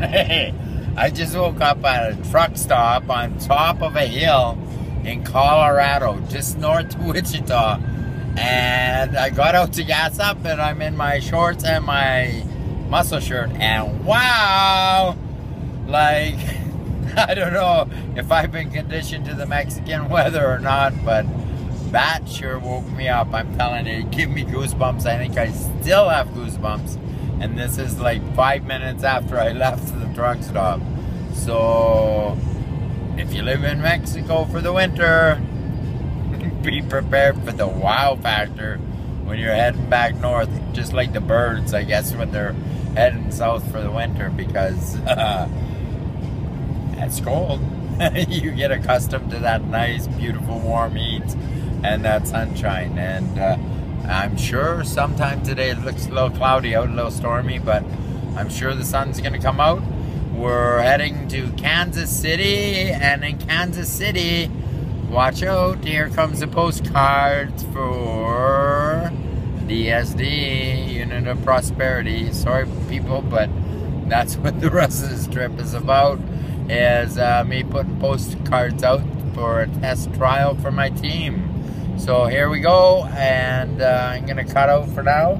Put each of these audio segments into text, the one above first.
Hey, I just woke up at a truck stop on top of a hill in Colorado, just north of Wichita. And I got out to gas up and I'm in my shorts and my muscle shirt. And wow! Like, I don't know if I've been conditioned to the Mexican weather or not, but that sure woke me up. I'm telling you, give me goosebumps. I think I still have goosebumps. And this is like five minutes after I left the truck stop. So, if you live in Mexico for the winter, be prepared for the wow factor when you're heading back north. Just like the birds, I guess, when they're heading south for the winter because uh, it's cold. you get accustomed to that nice, beautiful, warm heat and that sunshine. And uh, I'm sure sometime today it looks a little cloudy out, a little stormy, but I'm sure the sun's going to come out. We're heading to Kansas City, and in Kansas City, watch out, here comes the postcards for DSD, Unit of Prosperity. Sorry, people, but that's what the rest of this trip is about, is uh, me putting postcards out for a test trial for my team. So here we go, and uh, I'm gonna cut out for now.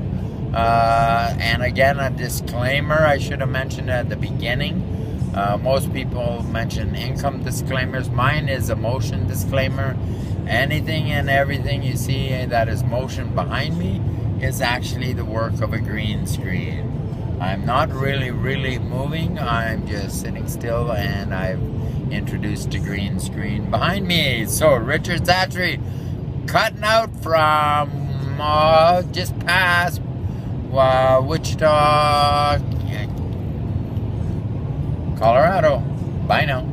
Uh, and again, a disclaimer I should have mentioned at the beginning. Uh, most people mention income disclaimers. Mine is a motion disclaimer. Anything and everything you see that is motion behind me is actually the work of a green screen. I'm not really, really moving. I'm just sitting still and I've introduced a green screen behind me. So, Richard Szachury cutting out from uh, just past uh, Wichita, Colorado. Bye now.